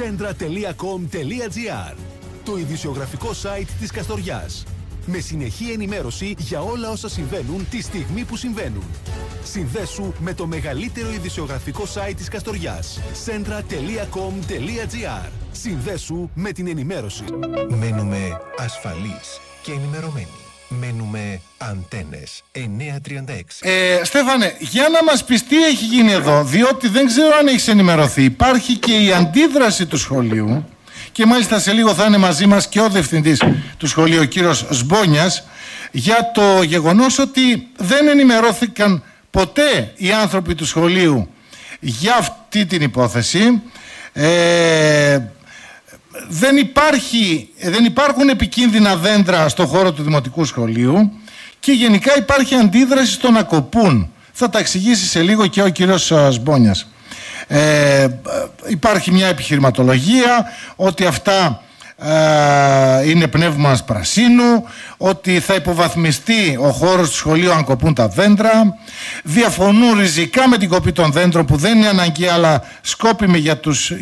Centra.com.gr Το ειδησιογραφικό site της Καστοριάς. Με συνεχή ενημέρωση για όλα όσα συμβαίνουν τη στιγμή που συμβαίνουν. Συνδέσου με το μεγαλύτερο ειδησιογραφικό site της Καστοριάς. Centra.com.gr Συνδέσου με την ενημέρωση. Μένουμε ασφαλείς και ενημερωμένοι. Μένουμε αντένες 936. Ε, Στέφανε, για να μας πεις τι έχει γίνει εδώ, διότι δεν ξέρω αν έχεις ενημερωθεί. Υπάρχει και η αντίδραση του σχολείου και μάλιστα σε λίγο θα είναι μαζί μας και ο διευθυντής του σχολείου, ο κύριος Σμπόνιας, για το γεγονός ότι δεν ενημερώθηκαν ποτέ οι άνθρωποι του σχολείου για αυτή την υπόθεση. Ε, δεν, υπάρχει, δεν υπάρχουν επικίνδυνα δέντρα στο χώρο του Δημοτικού Σχολείου και γενικά υπάρχει αντίδραση στο να κοπούν. Θα τα εξηγήσει σε λίγο και ο κύριος Σμπόνιας. Ε, υπάρχει μια επιχειρηματολογία ότι αυτά ε, είναι πνεύμα πρασίνου, ότι θα υποβαθμιστεί ο χώρος του σχολείου αν κοπούν τα δέντρα. Διαφωνούν ριζικά με την κοπή των δέντρων που δεν είναι αναγκαία αλλά σκόπιμη για τους,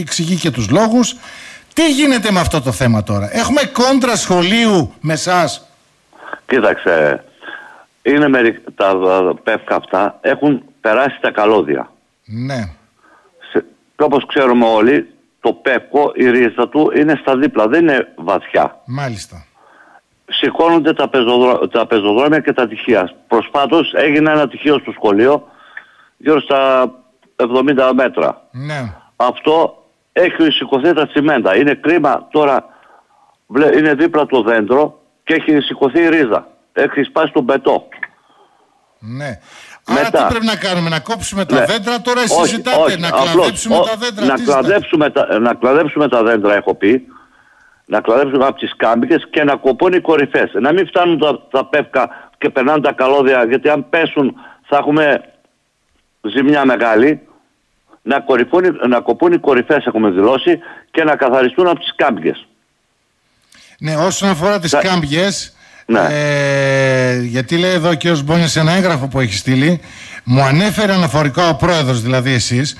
εξηγεί και τους λόγους. Τι γίνεται με αυτό το θέμα τώρα; Έχουμε κόντρα σχολείου με εσάς; Κοίταξε, είναι μερικ... τα πεύκα αυτά έχουν περάσει τα καλώδια. Ναι. Σε... όπως ξέρουμε όλοι, το πέπκο, η ρίζα του είναι στα δίπλα, δεν είναι βαθιά. Μάλιστα. Σηκώνονται τα, πεζοδρό... τα πεζοδρόμια και τα τυχεία. Προσφάτως έγινε ένα τυχείο στο σχολείο γύρω στα 70 μέτρα. Ναι. Αυτό έχει σηκωθεί τα τσιμέντα. Είναι κρίμα τώρα, είναι δίπλα το δέντρο και έχει σηκωθεί η ρίζα. Έχει σπάσει τον πετό. Ναι. Άρα τι πρέπει να κάνουμε, να κόψουμε τα ναι. δέντρα, τώρα εσείς ζητάτε να κλαδέψουμε τα δέντρα. Να κλαδέψουμε τα, να κλαδέψουμε τα δέντρα έχω πει, να κλαδέψουμε από τις κάμπικες και να κοπούν οι κορυφές. Να μην φτάνουν τα, τα πεύκα και περνάνε τα καλώδια, γιατί αν πέσουν θα έχουμε ζημιά μεγάλη. Να, κορυφούν, να κοπούν οι κορυφές έχουμε δηλώσει και να καθαριστούν από τις κάμπικες. Ναι, όσον αφορά τις κάμπιες, ναι. Ε, γιατί λέει εδώ ο κ. Μπόνιας σε ένα έγγραφο που έχει στείλει, μου ανέφερε αναφορικά ο πρόεδρος, δηλαδή εσείς,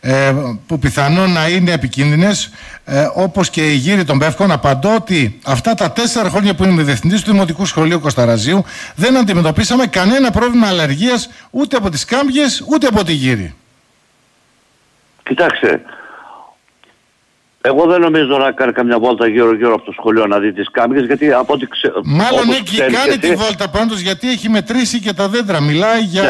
ε, που πιθανόν να είναι επικίνδυνες, ε, όπως και η γύρι των Πεύκων. Απαντώ ότι αυτά τα τέσσερα χρόνια που είμαι διευθυντής του Δημοτικού Σχολείου Κωνσταραζίου δεν αντιμετωπίσαμε κανένα πρόβλημα αλλεργίας ούτε από τις κάμπιες ούτε από τη γύρι. Κοιτάξτε, εγώ δεν νομίζω να κάνει καμιά βόλτα γύρω-γύρω από το σχολείο να δει τις κάμπικες γιατί από ό,τι ξέρω... Μάλλον έχει κάνει τη βόλτα πάντως γιατί έχει μετρήσει και τα δέντρα. Μιλάει για...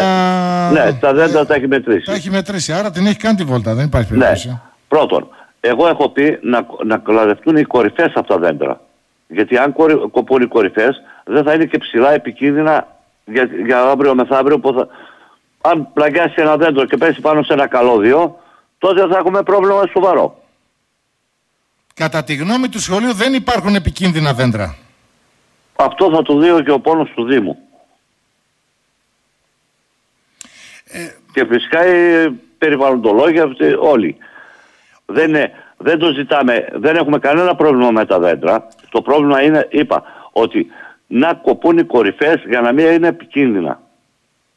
Ναι, ναι τα δέντρα τα έχει μετρήσει. Τα έχει μετρήσει, άρα την έχει κάνει τη βόλτα, δεν υπάρχει ναι. περίπτωση. Ναι. Πρώτον, εγώ έχω πει να, να κλαδευτούν οι κορυφές αυτά τα δέντρα. Γιατί αν κοπούν οι κορυφές δεν θα είναι και ψηλά επικίνδυνα για, για αύριο μεθαύριο που θα... Αν πλαγιάσει ένα δέντρο και πέσει πάνω σε ένα καλώδιο, τότε θα έχουμε πρόβλημα σοβαρό. Κατά τη γνώμη του σχολείου δεν υπάρχουν επικίνδυνα δέντρα. Αυτό θα το δει και ο πόνος του Δήμου. Ε... Και φυσικά οι περιβαλλοντολόγοι αυτοί όλοι. Δεν, δεν το ζητάμε, δεν έχουμε κανένα πρόβλημα με τα δέντρα. Το πρόβλημα είναι, είπα, ότι να κοπούν οι κορυφές για να μην είναι επικίνδυνα.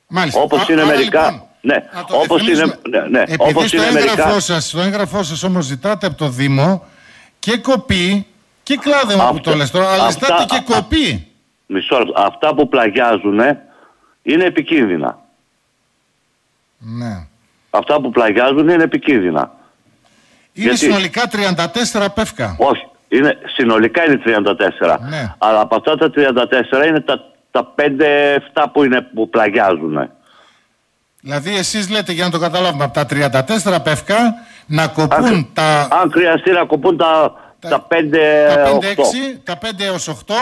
Μάλιστα. Όπως είναι μερικά... Λοιπόν, ναι, όπως είναι, ναι, ναι, Επειδή όπως στο, είναι έγγραφό μερικά... σας, στο έγγραφό σας όμως ζητάτε από το Δήμο και κοπή και κλάδεμα που το λες τώρα, αλλά ζητάτε και κοπή. Μισό Αυτά που πλαγιάζουν είναι επικίνδυνα. Ναι. Αυτά που πλαγιάζουν είναι επικίνδυνα. Είναι Γιατί... συνολικά 34 πεύκα. Όχι. Είναι, συνολικά είναι 34. Ναι. Αλλά από αυτά τα 34 είναι τα, τα 5-7 που, είναι, που πλαγιάζουν. Δηλαδή εσείς λέτε για να το καταλάβουμε από τα 34 πεύκα να κοπούν αν, τα... Αν χρειαστεί να κοπούν τα, τα, 5, τα 5, 6, τα 5 έως 8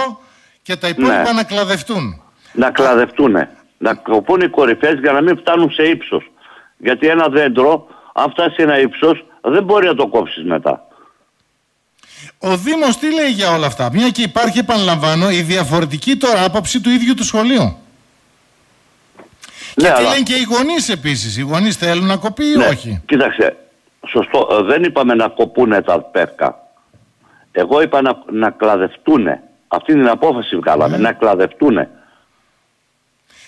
και τα υπόλοιπα ναι. να κλαδευτούν. Να κλαδευτούν. Να κοπούν οι κορυφές για να μην φτάνουν σε ύψος. Γιατί ένα δέντρο, αν φτάσει σε ένα ύψος, δεν μπορεί να το κόψεις μετά. Ο Δήμος τι λέει για όλα αυτά; Μια και υπάρχει, επαναλαμβάνω, η διαφορετική τώρα άποψη του ίδιου του σχολείου. Ναι, και τι λένε και οι γονείς επίσης. Οι γονείς θέλουν να κοπεί ή ναι, όχι; Κοίταξε, σωστό, ε, δεν είπαμε να κοπούνε τα πεύκα. Εγώ είπα να, να κλαδευτούνε. Αυτή είναι την απόφαση που βγάλαμε, ναι. να κλαδευτούνε.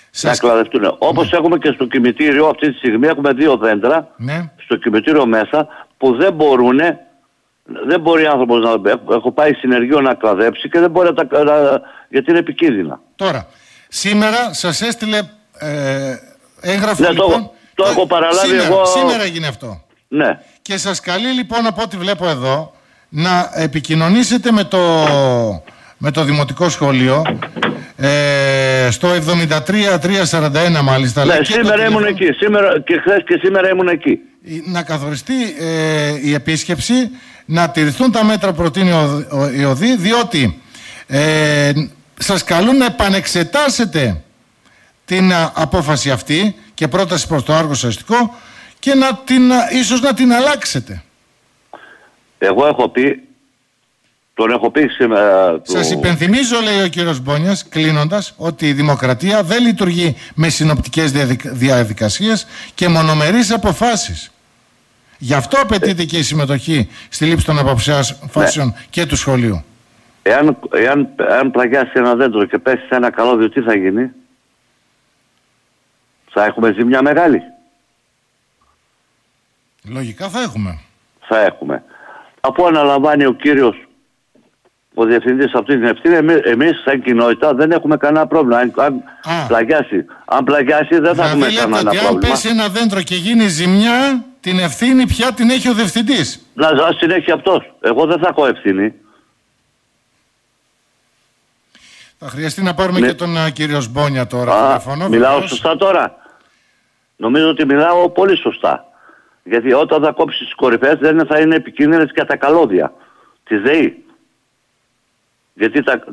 Σας... Να κλαδευτούνε. Όπως ναι. έχουμε και στο κημητήριο, αυτή τη στιγμή έχουμε δύο δέντρα ναι. στο κημητήριο μέσα που δεν μπορούν Δεν μπορεί άνθρωπος να. Έχω, έχω πάει συνεργείο να κλαδέψει και δεν μπορεί να τα. να- γιατί είναι επικίνδυνα. Τώρα, σήμερα σας έστειλε ε, έγγραφο Ναι, το λοιπόν... έχω- το έχω παραλάβει σήμερα, εγώ. Σήμερα έγινε αυτό. Ναι. Και σας καλεί λοιπόν από ό,τι βλέπω εδώ να επικοινωνήσετε με το, με το Δημοτικό Σχολείο ε, στο 73-341 μάλιστα. ναι, λέει, και το σήμερα ήμουν τηλέφωνο, εκεί. Σήμερα και χθες και σήμερα ήμουν εκεί. Να καθοριστεί ε, η επίσκεψη, να τηρηθούν τα μέτρα που προτείνει ο, ο, η ΟΔΗ, διότι ε, σας καλούν να επανεξετάσετε την α, απόφαση αυτή και πρόταση προς το άργο αστικό και να την, α, ίσως να την αλλάξετε. Εγώ έχω πει. Τον έχω πει σήμερα. του- Σας υπενθυμίζω, λέει ο κύριος Μπόνιας, κλείνοντας, ότι η δημοκρατία δεν λειτουργεί με συνοπτικές διαδικ- διαδικασίες και μονομερείς αποφάσεις. Γι' αυτό απαιτείται και η συμμετοχή στη λήψη των αποφάσεων και του σχολείου. Εάν, εάν, εάν πλαγιάσει ένα δέντρο και πέσει σε ένα καλώδιο, τι θα γίνει; Θα έχουμε ζημιά μεγάλη. Λογικά θα έχουμε. Θα έχουμε. Αφού αναλαμβάνει ο κύριος ο διευθυντής αυτής την ευθύνη, εμείς, εμείς σαν κοινότητα δεν έχουμε κανένα πρόβλημα. Αν, αν, Α. πλαγιάσει, αν πλαγιάσει δεν θα έχουμε Δηλαδή λέτε κανένα ότι αν πρόβλημα. πέσει ένα δέντρο και γίνει ζημιά, την ευθύνη πια την έχει ο διευθυντής. Να να συνέχει αυτός. Εγώ δεν θα έχω ευθύνη. Θα χρειαστεί να πάρουμε Ναι. και τον α, κύριο Σμπόνια τώρα. Α, τηλεφωνώ, μιλάω βεβαίως. σωστά τώρα. Νομίζω ότι μιλάω πολύ σωστά. Γιατί όταν θα κόψεις τις κορυφές δεν θα είναι επικίνδυνες και τα καλώδια της ΔΕΗ. Γιατί τα...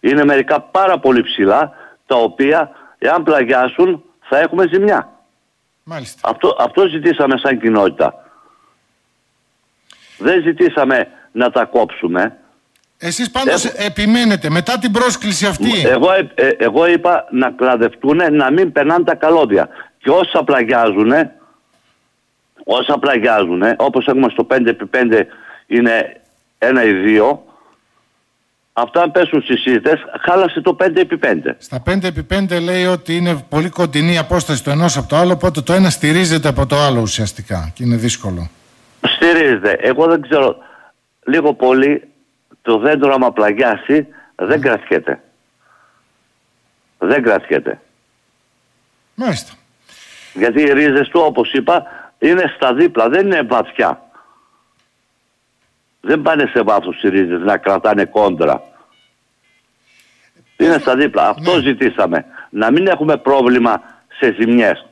είναι μερικά πάρα πολύ ψηλά τα οποία εάν πλαγιάσουν θα έχουμε ζημιά. Μάλιστα. Αυτό, αυτό ζητήσαμε σαν κοινότητα. Δεν ζητήσαμε να τα κόψουμε. Εσείς πάντως Έχω- επιμένετε μετά την πρόσκληση αυτή. Εγώ, ε, ε, εγώ είπα να κλαδευτούν, να μην περνάνε τα καλώδια. Και όσα πλαγιάζουν, όσα πλαγιάζουν, όπως έχουμε στο 5x5 είναι ένα ή δύο, αυτά αν πέσουν στις σύντες, χάλασε το 5x5. Στα 5x5 λέει ότι είναι πολύ κοντινή η απόσταση το ενός από το άλλο, οπότε το ένα στηρίζεται από το άλλο ουσιαστικά και είναι δύσκολο. Στηρίζεται. Εγώ δεν ξέρω, λίγο πολύ το δέντρο άμα πλαγιάσει δεν κρατιέται. Δεν κρατιέται. Μάλιστα. Γιατί οι ρίζες του, όπως είπα, είναι στα δίπλα, δεν είναι βαθιά. Δεν πάνε σε βάθος οι ρίζες να κρατάνε κόντρα. Είναι στα δίπλα. Αυτό Ναι. ζητήσαμε. Να μην έχουμε πρόβλημα σε ζημιές.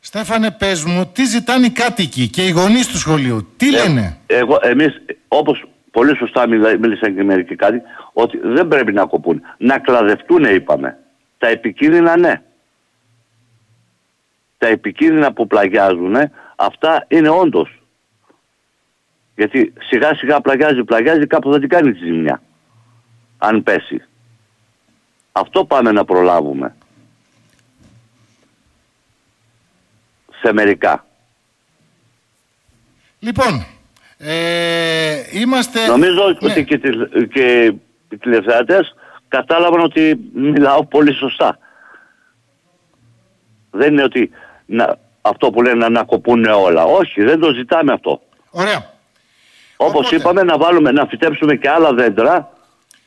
Στέφανε, πες μου, τι ζητάνε οι κάτοικοι και οι γονείς του σχολείου; Τι λένε; Ε, εγώ, εμείς, όπως πολύ σωστά μιλά- μίλησαν και μερικοί κάτι, ότι δεν πρέπει να κοπούν. Να κλαδευτούν είπαμε. Τα επικίνδυνα ναι. Τα επικίνδυνα που πλαγιάζουν, αυτά είναι όντως. Γιατί σιγά σιγά πλαγιάζει, πλαγιάζει, κάπου θα την κάνει τη ζημιά. Αν πέσει. Αυτό πάμε να προλάβουμε. Σε μερικά. Λοιπόν, ε, είμαστε... Νομίζω Ναι. ότι και, οι τηλε- και οι τηλεθεατές κατάλαβαν ότι μιλάω πολύ σωστά. Δεν είναι ότι να, αυτό που λένε να ανακοπούν όλα. Όχι, δεν το ζητάμε αυτό. Ωραία. Όπως Οπότε- είπαμε να βάλουμε, να φυτέψουμε και άλλα δέντρα,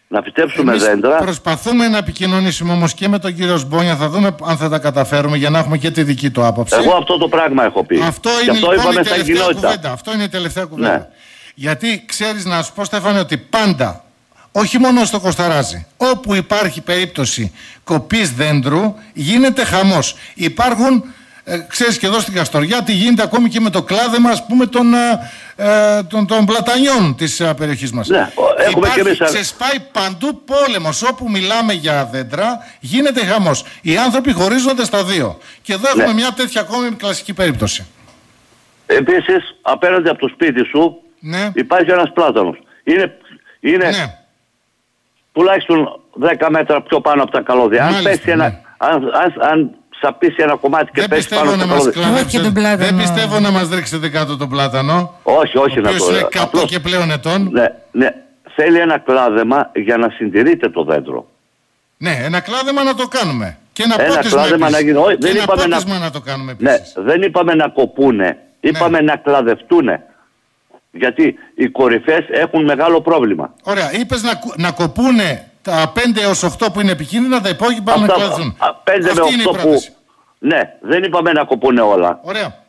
να φυτέψουμε Εμείς δέντρα. προσπαθούμε να επικοινωνήσουμε όμως και με τον κύριο Σμπόνια. Θα δούμε αν θα τα καταφέρουμε για να έχουμε και τη δική του άποψη. Εγώ αυτό το πράγμα έχω πει. Αυτό Και είναι αυτό λοιπόν είπαμε η σαν τελευταία κοινότητα. κουβέντα. Αυτό είναι η τελευταία κουβέντα. Ναι. Γιατί ξέρεις να σου πω Στέφανε ότι πάντα, όχι μόνο στο Κοσταράζι, όπου υπάρχει περίπτωση κοπής δέντρου γίνεται χαμός. Υπάρχουν, ε, ξέρεις και εδώ στην Καστοριά τι γίνεται ακόμη και με το κλάδεμα ας πούμε των, ε, ε, των, των πλατανιών της ε, περιοχής μας. Ναι, ο- έχουμε υπάρχει, και εμείς- ξεσπάει παντού πόλεμος όπου μιλάμε για δέντρα γίνεται χαμός. Οι άνθρωποι χωρίζονται στα δύο. Και εδώ έχουμε Ναι. μια τέτοια ακόμη κλασική περίπτωση. Επίσης, απέναντι από το σπίτι σου Ναι. υπάρχει ένας πλάτανος. Είναι, είναι Ναι. τουλάχιστον 10 μέτρα πιο πάνω από τα καλώδια. Αν Μάλιστα, πέσει ένα, ναι. αν, αν, αν σαπίσει ένα κομμάτι και Δεν πέσει πάνω πιστεύω, από να τα μας καλώδια. κλανέψετε- Όχι τον πλάτανο. Δεν πιστεύω να μας ρίξετε κάτω τον πλάτανο. Όχι, όχι ο να οποίος το είναι 100 απλώς- και πλέον ετών. Ναι. Ναι, ναι. Θέλει ένα κλάδεμα για να συντηρείτε το δέντρο. ένα κλάδεμα να το κάνουμε. Και ένα, Ένα πότισμα κλάδεμα επίσης. να γίνει. Όχι, Και δεν ένα είπαμε να- πότισμα να... το κάνουμε Ναι, επίσης. δεν είπαμε να κοπούνε. Είπαμε Ναι. να κλαδευτούνε. Γιατί οι κορυφές έχουν μεγάλο πρόβλημα. Ωραία, είπες να, κου- να κοπούνε τα 5 έως 8 που είναι επικίνδυνα, τα υπόλοιπα να Αυτά- κλαδούν. α, πέντε με Αυτή είναι η οκτώ πρόταση. που... Ναι, δεν είπαμε να κοπούνε όλα. Ωραία.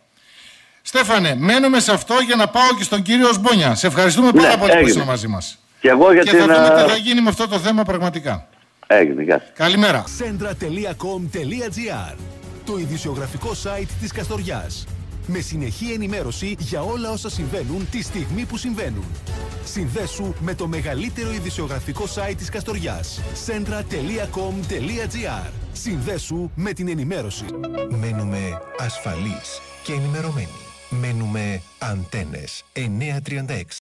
Στέφανε, μένουμε σε αυτό για να πάω και στον κύριο Σμπόνια. Σε ευχαριστούμε πάρα Ναι, πολύ που έγινε. ήσουν μαζί μας. Και εγώ για Και την... θα δούμε ε, τι θα γίνει με αυτό το θέμα πραγματικά. Έγινε, γεια σας. Καλημέρα. Centra.com.gr Το ειδησιογραφικό site της Καστοριάς. Με συνεχή ενημέρωση για όλα όσα συμβαίνουν τη στιγμή που συμβαίνουν. Συνδέσου με το μεγαλύτερο ειδησιογραφικό site της Καστοριάς. Centra.com.gr Συνδέσου με την ενημέρωση. Μένουμε ασφαλείς και ενημερωμένοι. Μένουμε αντένες 936.